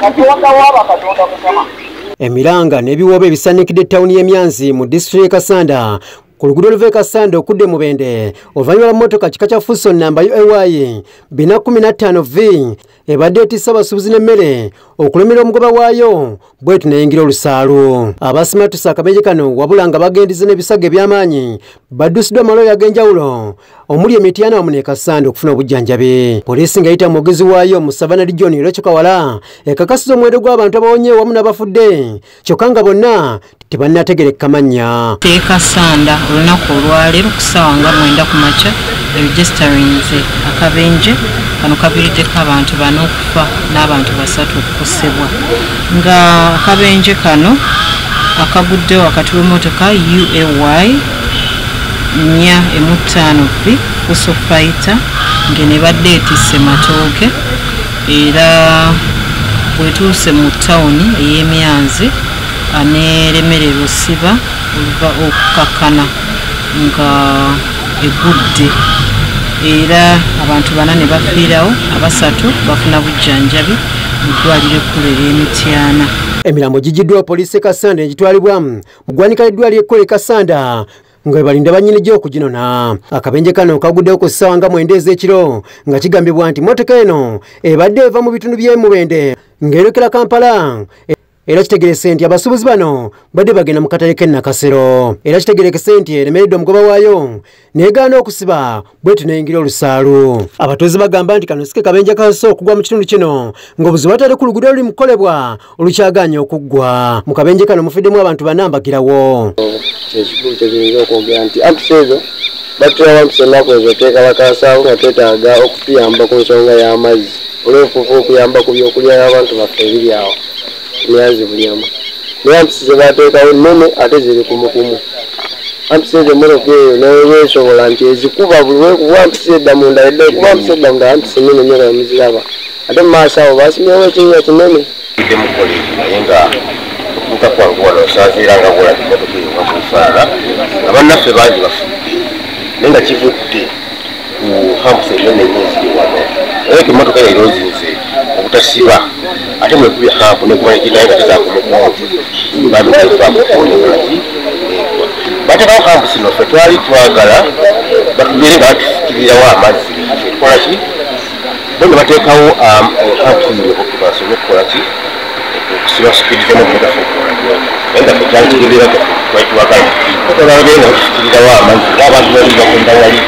katonda waaba katonda mukama emiranga n'ebiwoobe ebisaanikidde ettawuni y'emyanzi mu disitulikiti kasanda. Ku luguudo oluva e kasanda okudda e mubende oluvannyuma lwa mmotoka kika kya fuso namba uay 215 v ebadde etissa abasuubuzi n'emmere okulemera omugoba waayo bwetu neyingira olusaalu abasimatusa akabenje kano wabula nga bagendize n'ebisago eby'amaanyi baddusiddwa amalwaliro ag'enjawulo omuli emityana wamu ne kasanda okufuna obujjanjabi. Poliisi ng'eyita mugezi waayo mu savana region lwekikawala ekakasiza omuwendo gw'abantu abawonye wamu n'abafudde. Kyokka nga bonna tebannategerekka mannya. Tekasanda olunaku olwaleero ku ssaawa nga mwenda ku makya regisitarinze akabenje. Kano kaviiriddeko abantu bana okufa n'abantu basatu okukosebwa nga akabenje kano akaguddewo wakati w'emmotoka uay nya emu ttaano v kuso fayita ngene badde etisse matooke era bwetuuse mu tawuni ey'emyanzi aneeremererwa osiba oluva okukakkana nga egudde. Era abantu bana ne bafiirawo abasatu bafuna bujjanjabi mu ddwaliro ekkulu ery'emityana emirambo gigiddwa poliisi e kasanda negitwalibwa mu ggwanika ly'eddwaliro ekkulu e kasanda nga bebalinda bannyini okuginona akabenje kano kaguddewo ku ssaawa nga mwenda ez'ekiro nga kigambibwa nti motoka eno ebadde eva mu bitundu by'emubende ng'erekera kampala era kitegerese nti abasuubuzi bano badde bagenda mu katale k'ennakasero era kitegerekese nti eremeredde omugoba waayo negaana okusiba bwetu neyingira olusaalu abatuuzi bagamba nti kano sike kabenja kaso okugwa mu kitundu kino ng'obuzibu batadde ku luguudo oluli mukukolebwa olukyaganya okuggwa. Mu kabenje kano mufiddemu abantu bana mbagirawo. Kyekikulu kyekiyinza okwogera nti ampisa ezo batulawo ampisa ennaku ezo teeka bakasaawo nga twetaaga okutuyamba ku nsonga y'amazzi. Olwefuufu okuyamba ku byokulya y'abantu baffe ebiri awo myazi bunyama naye ampisi zebateekawo nnene ate ziri kumukumu. Ampisi ezo emmotoka eyo newesobola nti ezikuba buli wekuba ampisi edda munda edda ekuba ampisi edda munda ampisi nene nyo bamuziraba ate mu maaso awo basimyewo ekinnya kinene idde mu koleji naye nga okutuuka kwange wano osanziira nga bulabi emotoka eyo nga kufaala nga bannaffe bangi bafudde naye nga kivudde ku hampusa enene enye eziri wano naye ko emotoka yairo nzinze obutasiba ate mwekubya hampu nekumanekinaye nga tezakumukuvu badukaivaamufonebulaki batekawo hampu sino ffe twali twagala batubere nga batufikirirawo amazzi tukolaki bo ne bateekawo hampu sino basobole okukolaki okusiba supidi zemotoka fukola naye nga ffe kyali kigendera twali twagala. Twagala nga batufikirirawo amazzi. Ngaabantu bali bakunda wali